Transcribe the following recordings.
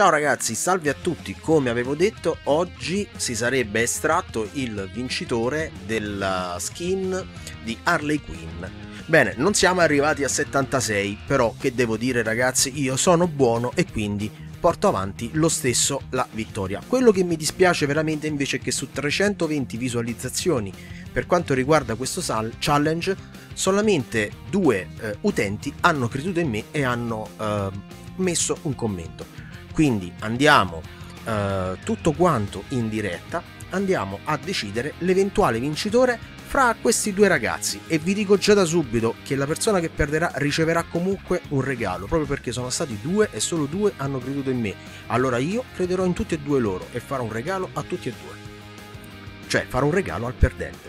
Ciao ragazzi, salve a tutti. Come avevo detto, oggi si sarebbe estratto il vincitore della skin di Harley Quinn. Bene, non siamo arrivati a 76, però che devo dire ragazzi, io sono buono e quindi porto avanti lo stesso la vittoria. Quello che mi dispiace veramente invece è che su 320 visualizzazioni per quanto riguarda questo challenge, solamente due eh, utenti hanno creduto in me e hanno eh, messo un commento. Quindi andiamo eh, tutto quanto in diretta, andiamo a decidere l'eventuale vincitore fra questi due ragazzi. E vi dico già da subito che la persona che perderà riceverà comunque un regalo proprio perché sono stati due e solo due hanno creduto in me. Allora io crederò in tutti e due loro e farò un regalo a tutti e due. Cioè farò un regalo al perdente.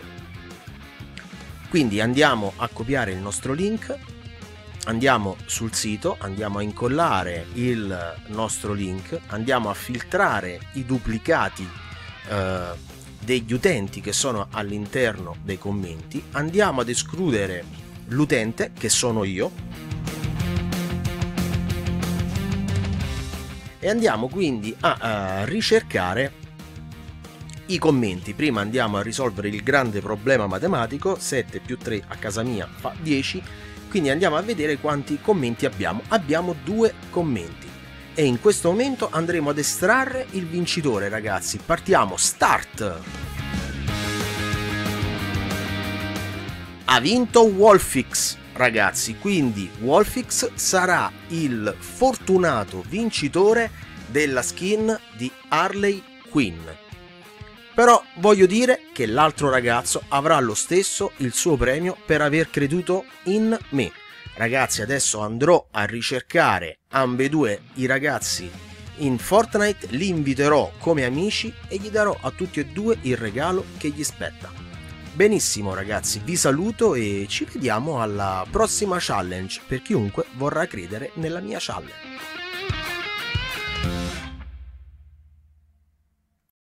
Quindi andiamo a copiare il nostro link andiamo sul sito, andiamo a incollare il nostro link, andiamo a filtrare i duplicati eh, degli utenti che sono all'interno dei commenti, andiamo ad escludere l'utente che sono io. E andiamo quindi a, a ricercare i commenti. Prima andiamo a risolvere il grande problema matematico, 7 più 3 a casa mia fa 10 quindi andiamo a vedere quanti commenti abbiamo. Abbiamo due commenti. E in questo momento andremo ad estrarre il vincitore, ragazzi. Partiamo, start! Ha vinto Wolfix, ragazzi. Quindi Wolfix sarà il fortunato vincitore della skin di Harley Quinn. Però voglio dire che l'altro ragazzo avrà lo stesso il suo premio per aver creduto in me. Ragazzi, adesso andrò a ricercare ambedue i ragazzi in Fortnite, li inviterò come amici e gli darò a tutti e due il regalo che gli spetta. Benissimo ragazzi, vi saluto e ci vediamo alla prossima challenge per chiunque vorrà credere nella mia challenge.